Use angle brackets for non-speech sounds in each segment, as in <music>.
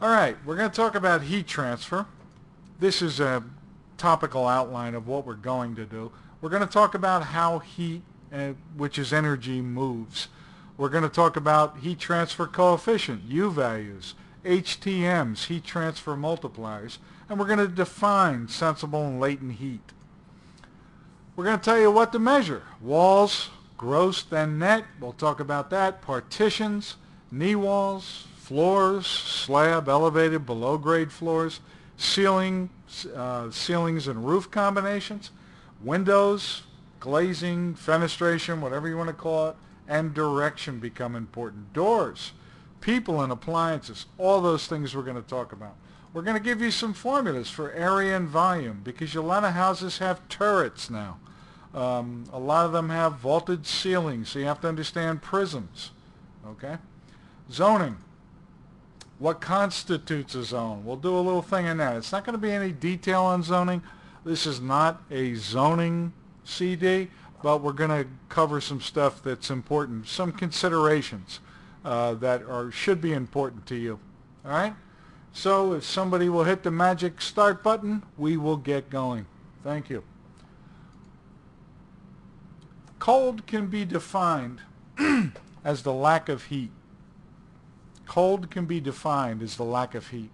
All right, we're going to talk about heat transfer. This is a topical outline of what we're going to do. We're going to talk about how heat, uh, which is energy, moves. We're going to talk about heat transfer coefficient, U values, HTMs, heat transfer multipliers, and we're going to define sensible and latent heat. We're going to tell you what to measure. Walls, gross, then net. We'll talk about that. Partitions, knee walls, floors, slab, elevated, below grade floors, ceiling, uh, ceilings and roof combinations, windows, glazing, fenestration, whatever you want to call it, and direction become important. Doors, people and appliances, all those things we're going to talk about. We're going to give you some formulas for area and volume because a lot of houses have turrets now. Um, a lot of them have vaulted ceilings, so you have to understand prisms. Okay? Zoning. What constitutes a zone? We'll do a little thing in that. It's not going to be any detail on zoning. This is not a zoning CD, but we're going to cover some stuff that's important, some considerations uh, that are should be important to you. All right? So if somebody will hit the magic start button, we will get going. Thank you. Cold can be defined <clears throat> as the lack of heat. Cold can be defined as the lack of heat.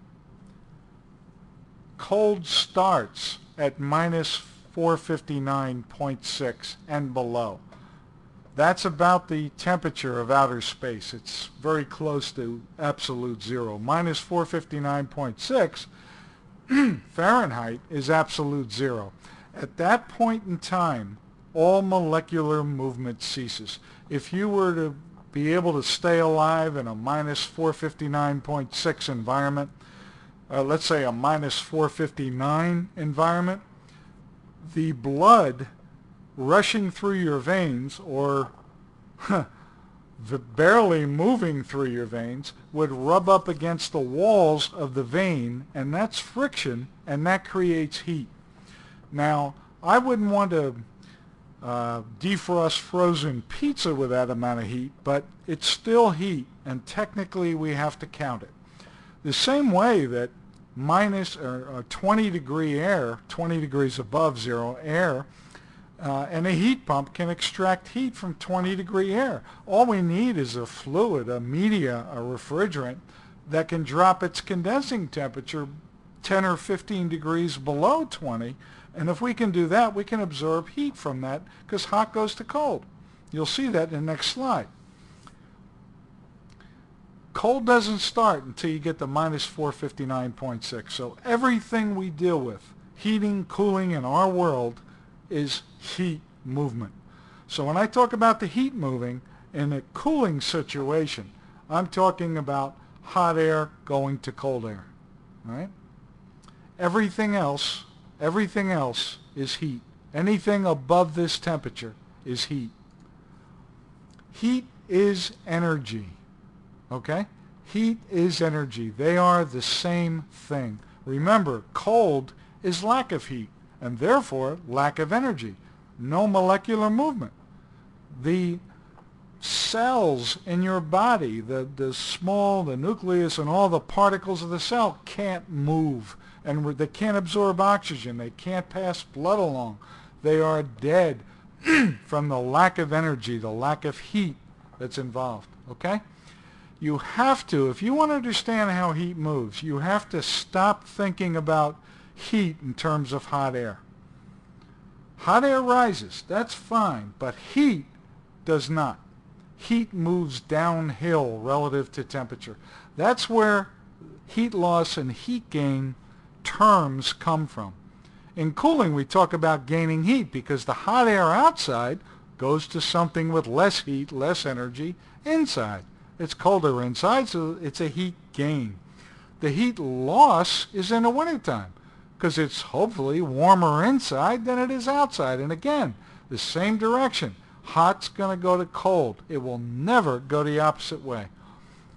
Cold starts at minus 459.6 and below. That's about the temperature of outer space. It's very close to absolute zero. Minus 459.6 <clears throat> Fahrenheit is absolute zero. At that point in time, all molecular movement ceases. If you were to be able to stay alive in a minus 459.6 environment, uh, let's say a minus 459 environment, the blood rushing through your veins or barely moving through your veins would rub up against the walls of the vein and that's friction and that creates heat. Now I wouldn't want to uh, defrost frozen pizza with that amount of heat, but it's still heat, and technically we have to count it. The same way that minus or uh, 20 degree air, 20 degrees above zero air, uh, and a heat pump can extract heat from 20 degree air. All we need is a fluid, a media, a refrigerant that can drop its condensing temperature 10 or 15 degrees below 20 and if we can do that, we can absorb heat from that because hot goes to cold. You'll see that in the next slide. Cold doesn't start until you get to minus 459.6. So everything we deal with, heating, cooling in our world, is heat movement. So when I talk about the heat moving in a cooling situation, I'm talking about hot air going to cold air. All right? Everything else Everything else is heat. Anything above this temperature is heat. Heat is energy. Okay? Heat is energy. They are the same thing. Remember, cold is lack of heat and therefore lack of energy. No molecular movement. The cells in your body, the, the small, the nucleus and all the particles of the cell can't move and they can't absorb oxygen. They can't pass blood along. They are dead <clears throat> from the lack of energy, the lack of heat that's involved. Okay? You have to, if you want to understand how heat moves, you have to stop thinking about heat in terms of hot air. Hot air rises, that's fine, but heat does not. Heat moves downhill relative to temperature. That's where heat loss and heat gain terms come from. In cooling, we talk about gaining heat because the hot air outside goes to something with less heat, less energy inside. It's colder inside, so it's a heat gain. The heat loss is in the wintertime because it's hopefully warmer inside than it is outside. And again, the same direction. Hot's going to go to cold. It will never go the opposite way.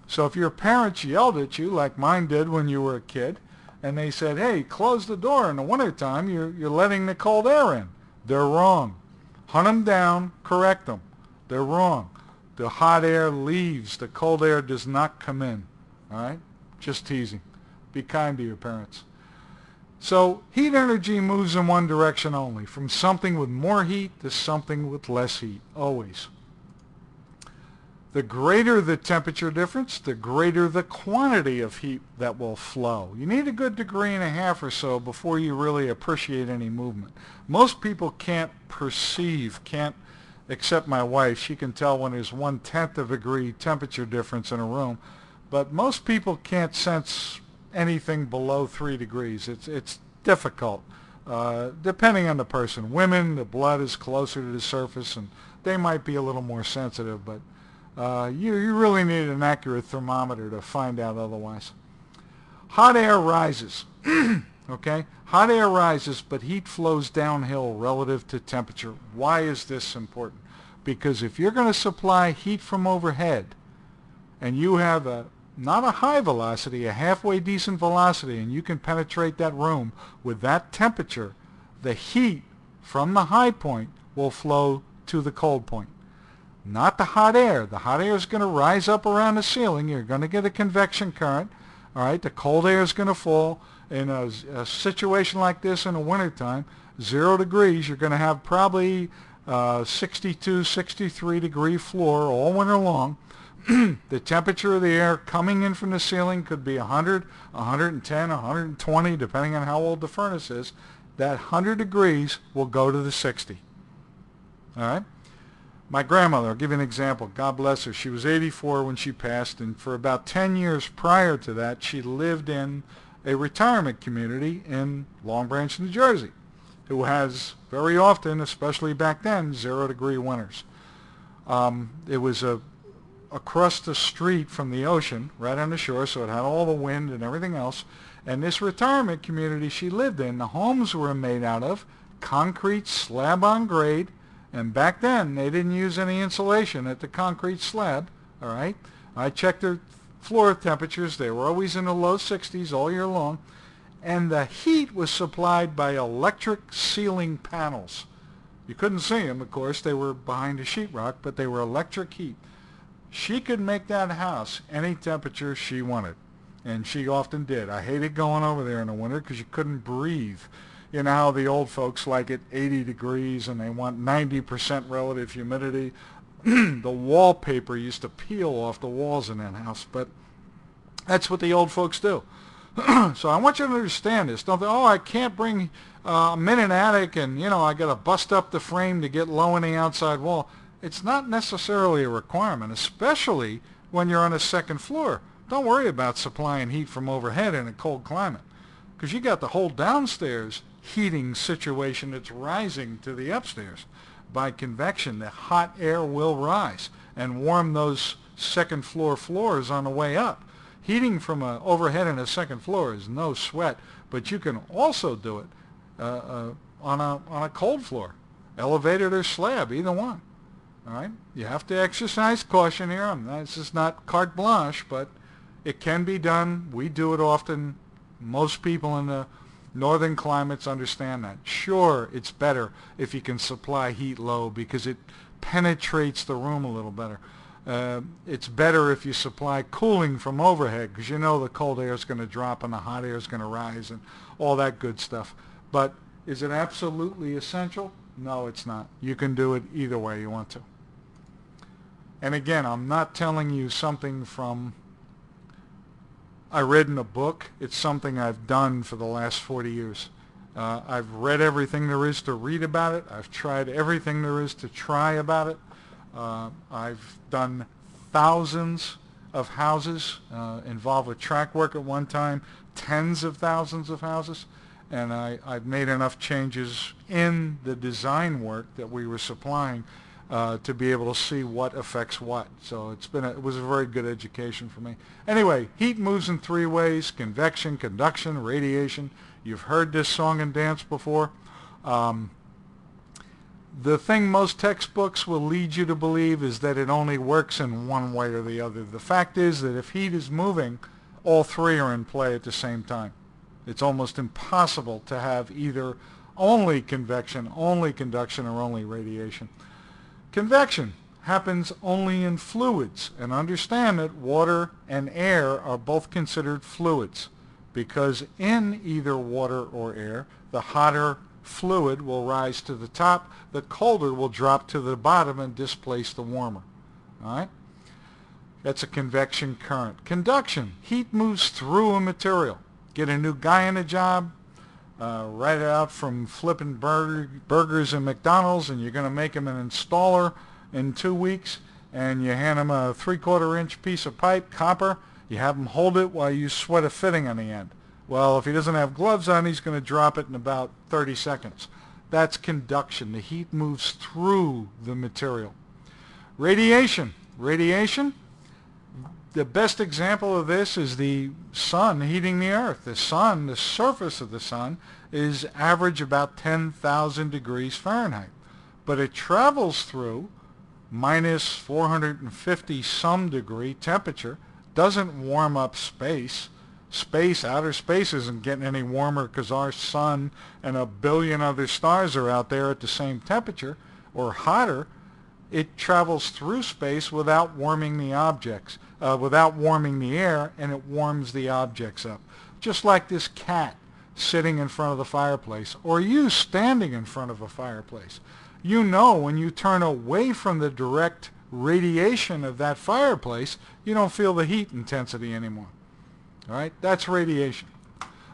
So if your parents yelled at you like mine did when you were a kid, and they said, hey, close the door in the wintertime. You're, you're letting the cold air in. They're wrong. Hunt them down, correct them. They're wrong. The hot air leaves. The cold air does not come in. All right? Just teasing. Be kind to your parents. So heat energy moves in one direction only, from something with more heat to something with less heat, always. The greater the temperature difference, the greater the quantity of heat that will flow. You need a good degree and a half or so before you really appreciate any movement. Most people can't perceive, can't, except my wife. She can tell when there's one-tenth of a degree temperature difference in a room. But most people can't sense anything below three degrees. It's, it's difficult, uh, depending on the person. Women, the blood is closer to the surface, and they might be a little more sensitive, but uh, you, you really need an accurate thermometer to find out otherwise. Hot air rises. <clears throat> okay? Hot air rises, but heat flows downhill relative to temperature. Why is this important? Because if you're going to supply heat from overhead and you have a not a high velocity, a halfway decent velocity, and you can penetrate that room with that temperature, the heat from the high point will flow to the cold point not the hot air. The hot air is going to rise up around the ceiling. You're going to get a convection current. All right, the cold air is going to fall. In a, a situation like this in the wintertime, zero degrees, you're going to have probably uh, 62, 63 degree floor all winter long. <clears throat> the temperature of the air coming in from the ceiling could be 100, 110, 120, depending on how old the furnace is. That 100 degrees will go to the 60. All right? My grandmother, I'll give you an example. God bless her. She was 84 when she passed, and for about 10 years prior to that, she lived in a retirement community in Long Branch, New Jersey, who has very often, especially back then, zero degree winters. Um, it was a across the street from the ocean, right on the shore, so it had all the wind and everything else. And this retirement community she lived in, the homes were made out of concrete slab on grade and back then, they didn't use any insulation at the concrete slab, all right? I checked their floor temperatures. They were always in the low 60s all year long. And the heat was supplied by electric ceiling panels. You couldn't see them, of course. They were behind a sheetrock, but they were electric heat. She could make that house any temperature she wanted, and she often did. I hated going over there in the winter because you couldn't breathe you know how the old folks like it 80 degrees and they want 90% relative humidity. <clears throat> the wallpaper used to peel off the walls in that house, but that's what the old folks do. <clears throat> so I want you to understand this. Don't think, oh, I can't bring, uh, I'm in an attic and, you know, I got to bust up the frame to get low in the outside wall. It's not necessarily a requirement, especially when you're on a second floor. Don't worry about supplying heat from overhead in a cold climate because you got the whole downstairs heating situation that's rising to the upstairs. By convection, the hot air will rise and warm those second floor floors on the way up. Heating from a overhead in a second floor is no sweat, but you can also do it uh, uh, on, a, on a cold floor, elevated or slab, either one. All right, you have to exercise caution here. This is not carte blanche, but it can be done. We do it often. Most people in the Northern climates understand that. Sure, it's better if you can supply heat low because it penetrates the room a little better. Uh, it's better if you supply cooling from overhead because you know the cold air is going to drop and the hot air is going to rise and all that good stuff. But is it absolutely essential? No, it's not. You can do it either way you want to. And again, I'm not telling you something from I read in a book. It's something I've done for the last 40 years. Uh, I've read everything there is to read about it. I've tried everything there is to try about it. Uh, I've done thousands of houses uh, involved with track work at one time, tens of thousands of houses, and I, I've made enough changes in the design work that we were supplying uh, to be able to see what affects what. So it's been a, it was a very good education for me. Anyway, heat moves in three ways: convection, conduction, radiation. You've heard this song and dance before. Um, the thing most textbooks will lead you to believe is that it only works in one way or the other. The fact is that if heat is moving, all three are in play at the same time. It's almost impossible to have either only convection, only conduction, or only radiation. Convection happens only in fluids, and understand that water and air are both considered fluids. because in either water or air, the hotter fluid will rise to the top, the colder will drop to the bottom and displace the warmer. All right? That's a convection current. Conduction, heat moves through a material. Get a new guy in a job, uh, right out from flipping burger, burgers in McDonald's and you're going to make him an installer in two weeks and you hand him a three-quarter inch piece of pipe, copper, you have him hold it while you sweat a fitting on the end. Well, if he doesn't have gloves on, he's going to drop it in about 30 seconds. That's conduction. The heat moves through the material. Radiation. Radiation, the best example of this is the sun heating the earth. The sun, the surface of the sun, is average about 10,000 degrees Fahrenheit. But it travels through minus 450 some degree temperature, doesn't warm up space. Space, outer space isn't getting any warmer because our sun and a billion other stars are out there at the same temperature or hotter. It travels through space without warming the objects uh, without warming the air, and it warms the objects up. Just like this cat sitting in front of the fireplace, or you standing in front of a fireplace. You know when you turn away from the direct radiation of that fireplace, you don't feel the heat intensity anymore. All right, that's radiation.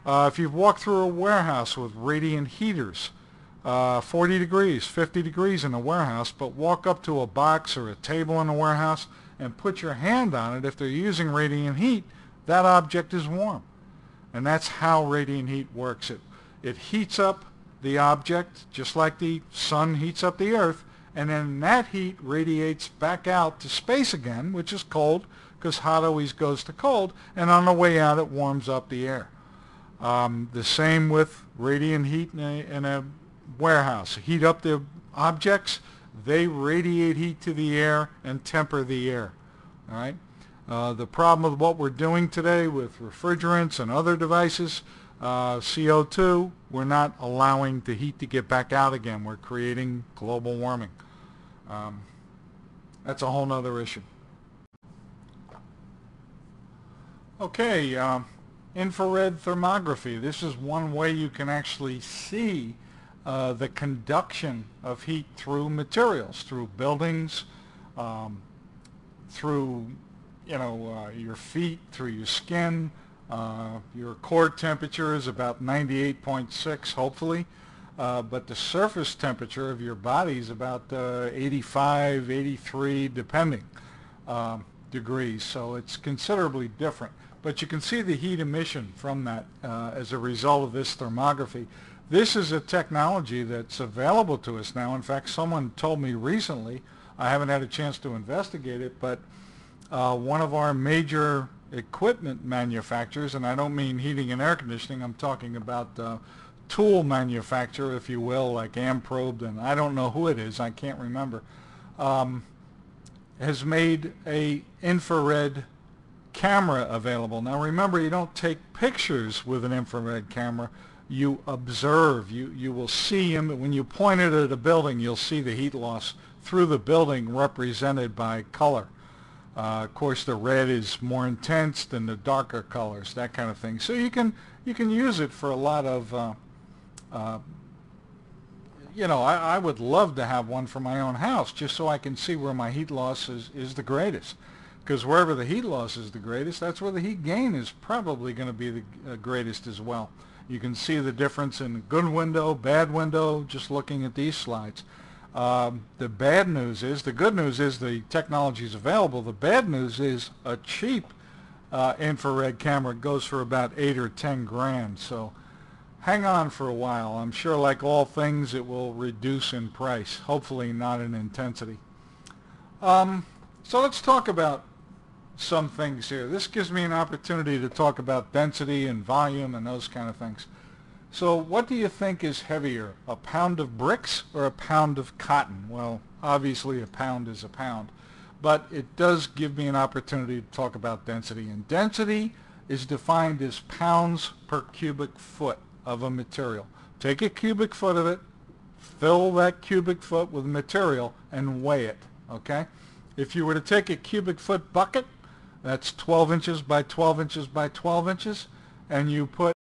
Uh, if you've walked through a warehouse with radiant heaters, uh, 40 degrees, 50 degrees in a warehouse, but walk up to a box or a table in a warehouse, and put your hand on it, if they're using radiant heat, that object is warm. And that's how radiant heat works. It, it heats up the object just like the sun heats up the earth, and then that heat radiates back out to space again, which is cold, because hot always goes to cold, and on the way out it warms up the air. Um, the same with radiant heat in a, in a warehouse. Heat up the objects, they radiate heat to the air and temper the air. All right. Uh, the problem with what we're doing today with refrigerants and other devices, uh, CO2, we're not allowing the heat to get back out again. We're creating global warming. Um, that's a whole other issue. Okay, uh, infrared thermography. This is one way you can actually see uh, the conduction of heat through materials, through buildings, um, through you know uh, your feet, through your skin. Uh, your core temperature is about 98.6, hopefully, uh, but the surface temperature of your body is about uh, 85, 83, depending um, degrees. So it's considerably different. But you can see the heat emission from that as a result of this thermography. This is a technology that's available to us now. In fact, someone told me recently, I haven't had a chance to investigate it, but uh, one of our major equipment manufacturers, and I don't mean heating and air conditioning, I'm talking about uh, tool manufacturer, if you will, like Amprobe, and I don't know who it is, I can't remember, um, has made a infrared camera available. Now remember, you don't take pictures with an infrared camera you observe, you, you will see him, when you point it at a building, you'll see the heat loss through the building represented by color. Uh, of course, the red is more intense than the darker colors, that kind of thing. So you can you can use it for a lot of, uh, uh, you know, I, I would love to have one for my own house just so I can see where my heat loss is, is the greatest. Because wherever the heat loss is the greatest, that's where the heat gain is probably going to be the uh, greatest as well. You can see the difference in good window, bad window, just looking at these slides. Um, the bad news is, the good news is the technology is available. The bad news is a cheap uh, infrared camera goes for about 8 or 10 grand. So hang on for a while. I'm sure like all things it will reduce in price, hopefully not in intensity. Um, so let's talk about some things here. This gives me an opportunity to talk about density and volume and those kind of things. So what do you think is heavier, a pound of bricks or a pound of cotton? Well, obviously a pound is a pound, but it does give me an opportunity to talk about density. And density is defined as pounds per cubic foot of a material. Take a cubic foot of it, fill that cubic foot with material, and weigh it, okay? If you were to take a cubic foot bucket that's 12 inches by 12 inches by 12 inches. and you put